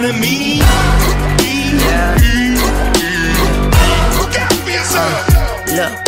My enemy. Look out for yourself. Look,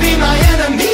be my enemy.